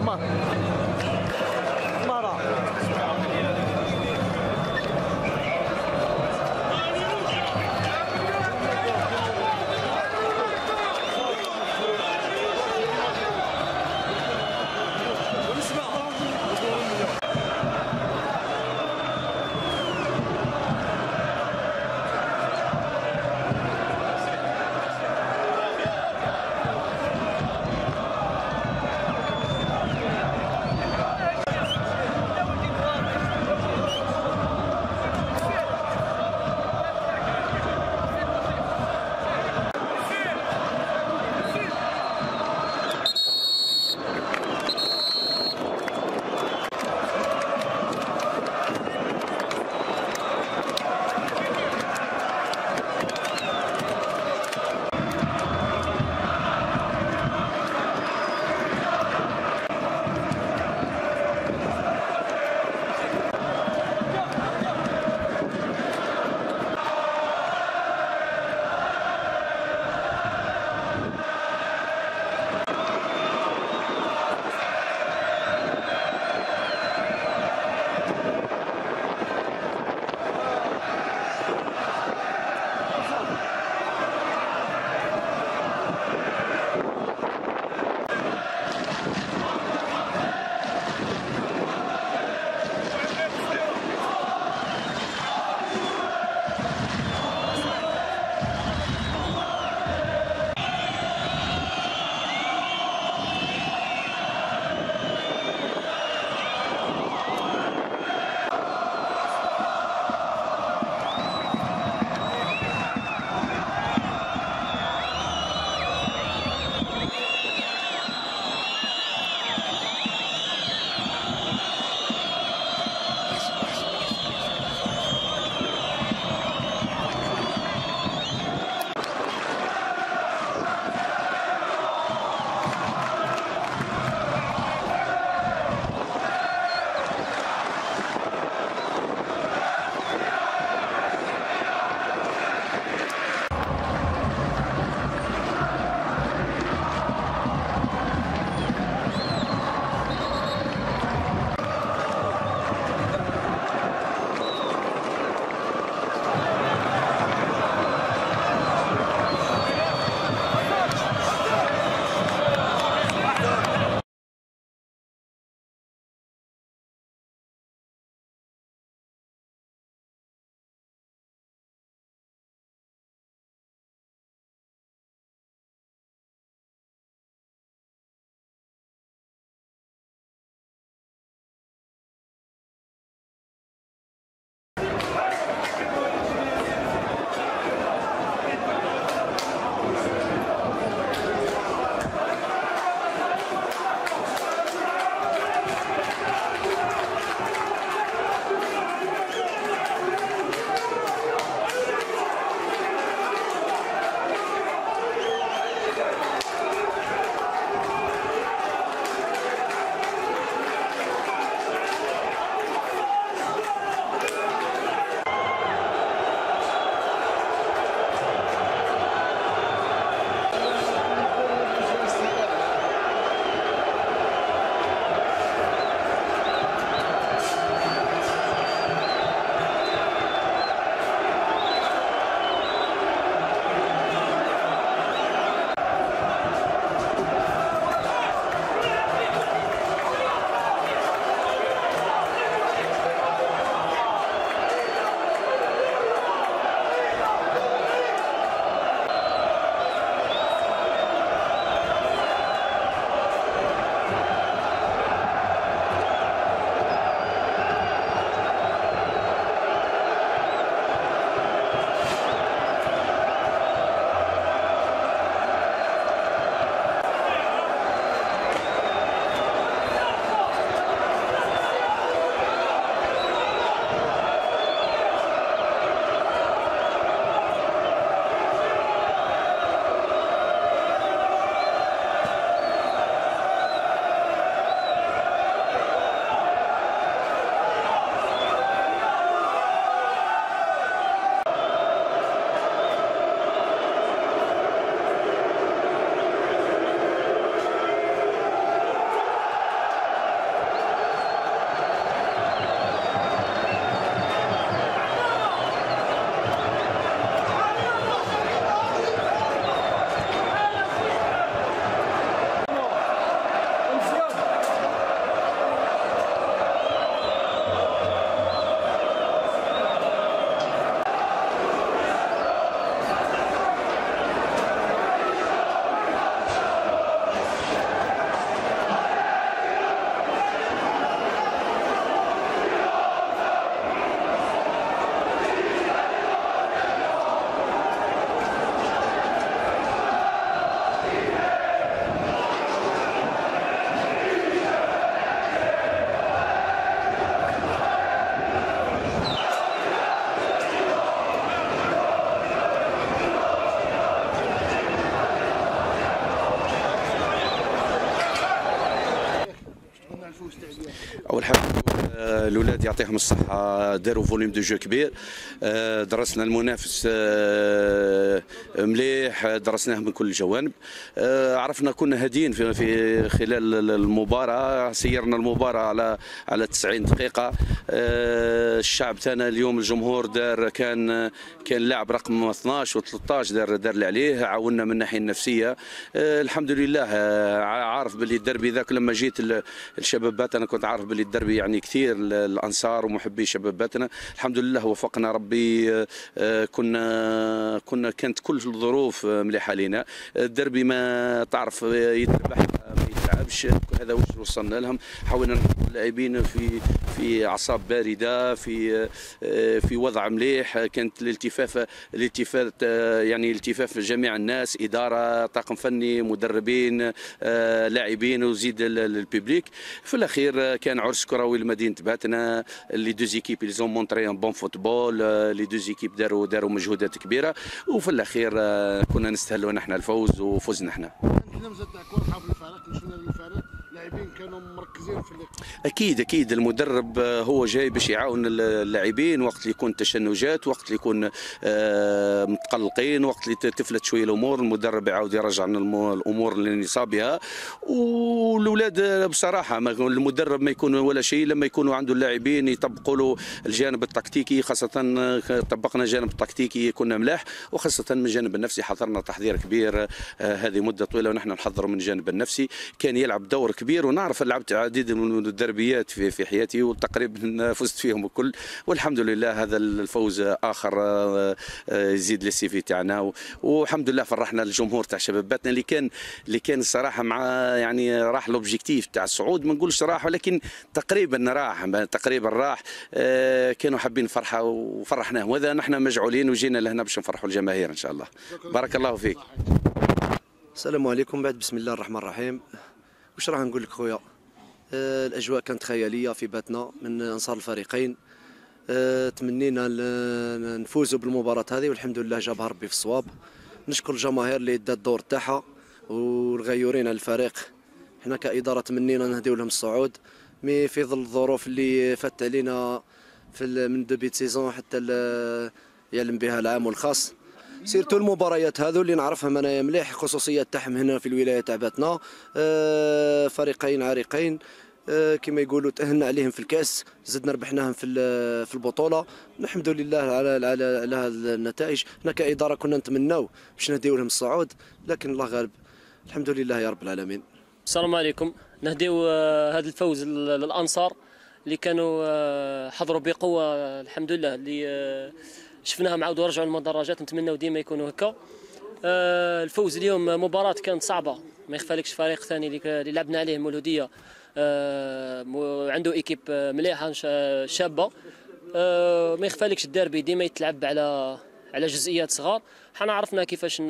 まあ الاولاد يعطيهم الصحة داروا volume de jeu كبير. آه، درسنا المنافس آه، مليح درسناه من كل الجوانب آه، عرفنا كنا هادين في في خلال المباراة سيرنا المباراة على على 90 دقيقة. آه، الشعب تاعنا اليوم الجمهور دار كان كان لاعب رقم 12 و13 دار دار اللي عليه عاوننا من الناحيه النفسية. آه، الحمد لله عارف باللي الدربي ذاك لما جيت ال- الشبابات أنا كنت عارف باللي الدربي يعني كثير ال- الأنصار ومحبي شباباتنا. الحمد لله وفقنا ربي. كنا كنا كانت كل الظروف آه، مليحة لنا الدربي ما تعرف آه، يتربح ما يتلعبش هذا واش وصلنا لهم. حاولنا اللاعبين في في أعصاب باردة في آه، في وضع مليح. كانت الالتفاف الالتفات آه، يعني التفاف جميع الناس إدارة طاقم فني مدربين آه، لاعبين وزيد ال- ال- ال public في الأخير كان عرس كروي لمدينه باتنا les deux équipes elles ont montré un bon football les deux équipes داروا داروا مجهودات كبيرة. وفي الأخير كنا نستاهلوا نحن الفوز وفزنا إحنا اللمسة تاعك واضحه في الفريق مشينا للفريق لاعبين كانوا أكيد أكيد. المدرب آه، هو جاي باش يعاون اللاعبين وقت اللي يكون تشنجات وقت اللي يكون آه، متقلقين وقت اللي تفلت شوية الأمور. المدرب يعاود يرجع الأمور لنصابها. والأولاد آه، بصراحة المدرب ما يكون ولا شيء لما يكونوا عنده اللاعبين يطبقوا له الجانب التكتيكي خاصة طبقنا الجانب التكتيكي كنا ملاح وخاصة من الجانب النفسي حضرنا تحضير كبير هذه مدة طويلة ونحن نحضر من الجانب النفسي. كان يلعب دور كبير ونعرف لعبت عديد من الدربيات في في حياتي وتقريبا فزت فيهم الكل. والحمد لله هذا الفوز آخر آه، يزيد للسي في تاعنا. والحمد لله فرحنا الجمهور تاع شباباتنا اللي كان اللي كان الصراحه مع يعني راح لوبجيكتيف تاع الصعود ما نقولش راح ولكن تقريبا راح تقريبا راح. آه، كانوا حابين فرحة وفرحناهم. وهذا نحن مجعولين وجينا لهنا باش نفرحوا الجماهير إن شاء الله. بارك الله فيك. السلام عليكم. بعد بسم الله الرحمن الرحيم. واش راح نقول لك خويا؟ الأجواء كانت خيالية في باتنا من أنصار الفريقين. آه، تمنينا نفوزوا بالمباراة هذه والحمد لله جابها ربي في الصواب. نشكر الجماهير اللي دات الدور تاعها والغيورين على الفريق. حنا كإدارة تمنينا نهديو لهم الصعود. mais في ظل الظروف اللي فات علينا في من début saison حتى يعلم بها العام والخاص surtout المباريات هذو اللي نعرفهم انايا مليح خصوصيات تاعهم هنا في الولاية تاع باتنا. آه، فريقين عريقين آه، كما يقولوا تأهلنا عليهم في الكأس زدنا ربحناهم في في البطولة. الحمد لله على على على النتائج. حنا كإدارة كنا نتمناو باش نهديو لهم الصعود لكن الله غالب. الحمد لله يا رب العالمين. السلام عليكم. نهديو آه، هذا الفوز لل- للأنصار اللي كانوا حضروا بقوة الحمد لله اللي شفناهم عاودوا رجعوا للمدرجات نتمنوا ديما يكونوا هكا. آه، الفوز اليوم مباراة كانت صعبة ما يخفالكش فريق ثاني اللي لعبنا عليه المولودية آه، عنده إيكيب مليحة شا- شابة. آه، ما يخفالكش الديربي ديما يتلعب على على جزئيات صغار. حنا عرفنا كيفاش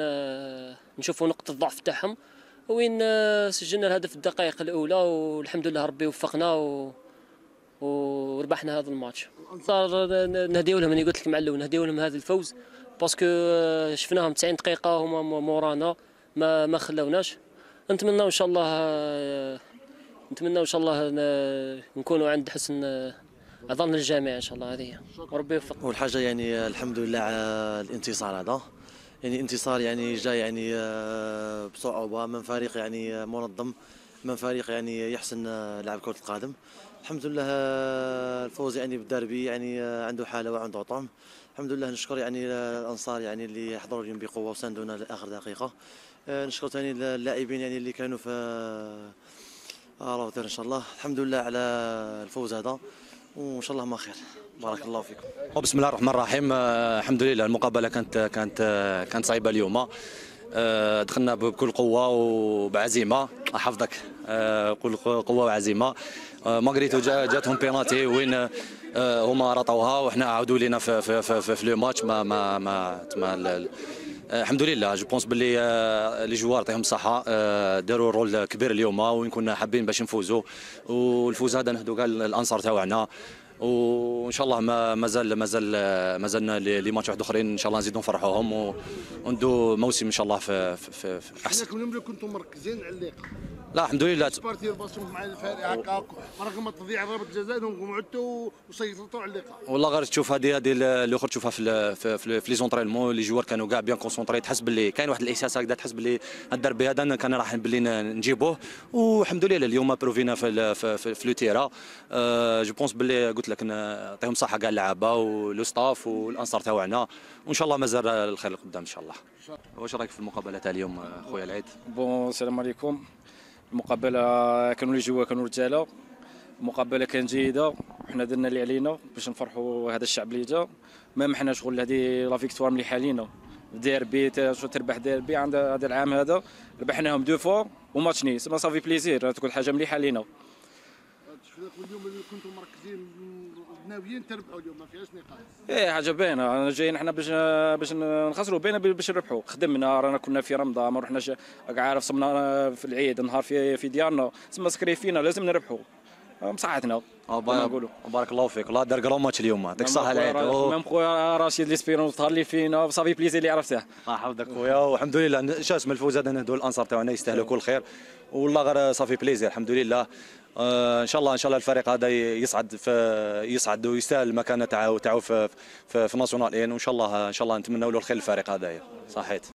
نشوفوا نقطة الضعف تاعهم. وين سجلنا الهدف الدقائق الأولى والحمد لله ربي وفقنا و... وربحنا هذا الماتش. صار نهديو لهم اللي قلت لك مع الأول نهديو لهم هذا الفوز باسكو آه، شفناهم 90 دقيقة هما مورانا ما ما خلوناش نتمنى إن شاء الله آه، نتمنى إن شاء الله ن- نكونوا عند حسن آه، ظن الجميع إن شاء الله هذه. وربي يوفق. اول حاجة يعني الحمد لله على الانتصار هذا. يعني انتصار يعني جاي يعني آه، بصعوبة من فريق يعني آه، منظم من فريق يعني يحسن آه، لعب كرة القدم. الحمد لله الفوز يعني بالدربي يعني آه، عنده حالة وعنده طعم. الحمد لله نشكر يعني الأنصار يعني اللي حضروا اليوم بقوة وساندونا لآخر دقيقة. آه، نشكر ثاني اللاعبين يعني اللي كانوا في آه، راوتر إن شاء الله. الحمد لله على الفوز هذا وإن شاء الله ما خير. بارك الله فيكم. بسم الله الرحمن الرحيم. الحمد لله المقابلة كانت كانت كانت صعيبة اليوم. دخلنا بكل قوة وبعزيمة. حفظك آه، كل قوه وعزيمة. آه، malgré tout جا- جاتهم بينالتي. وين آه، هما رطوها. وحنا عاودوا لينا في في في, في, في le match. ما ما ما, ما ال- ال- آه، الحمد لله. je pense باللي آه، les joueurs يعطيهم الصحه آه، داروا rôle كبير اليوم. وين كنا حابين باش نفوزوا. والفوز هذا نهدوا كاع الأنصار تاعنا وإن شاء الله ما مازال مازال مازالنا les matchs واحد آخرين. إن شاء الله نزيدوا نفرحوهم وندو موسم إن شاء الله في في, في, أحسن. كنتم مركزين على اللقاء. لا الحمد لله. participation مع الفريق هكا رغم تضييع ضربة الجزاء انكم عدتوا وسيطرتوا على اللقاء. والله غير تشوف هذه هذه الآخر تشوفها في في في, في les entraînements les joueurs كانوا كاع bien concentrés. تحس باللي كاين واحد الإحساس هكذا تحس باللي الدربي هذا كان راح باللي نجيبوه. والحمد لله اليوم prouvينا في في, في, في le terrain. أه je pense باللي قلت لك نعطيهم صحة كاع اللعابه و le staff والأنصار تاعنا وإن شاء الله مازال الخير قدام إن شاء الله. واش رأيك في المقابلة تاع اليوم خويا العيد؟ bon السلام عليكم. المقابلة كانوا les joueurs كانوا رجالة. المقابلة كانت جيدة. حنا درنا اللي علينا باش نفرحوا هذا الشعب اللي جا. ما حنا شغل هذه la victoire مليحه لينا ديربي تربح ديربي عند هذا العام هذا. ربحناهم deux fois وماتش نيس ما ça fait plaisir تكون حاجة مليحه لينا اليوم اللي كنتم مركزين ناويين تربحوا اليوم؟ ما فيهاش نقاش. إيه حاجة باينة. أنا جايين حنا باش باش نخسروا باينه باش نربحوا. خدمنا. رانا كنا في رمضان ما رحناش. عارف صمنا في العيد نهار في في ديارنا. تسمى سكريفينا لازم نربحوا. مصحتنا آه،. بارك الله فيك. والله دار كرون ماتش اليوم. يعطيك الصحه العيد. ميم خويا رشيد ليسبيرونس ظهر لي فينا. صافي بليزي اللي عرفته الله يحفظك خويا. والحمد لله. شاس من الفوز هذا نهدوا الأنصار تاعنا يستاهلوا كل خير. والله غير صافي بليزير الحمد لله. إن شاء الله إن شاء الله الفريق هذا يصعد في يصعد ويستاهل المكانه تاعو تاعو في في, ناسيونال إن وان شاء الله إن شاء الله نتمنوا له الخير الفريق هذايا صحيت.